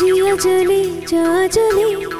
जिया जले जा जले।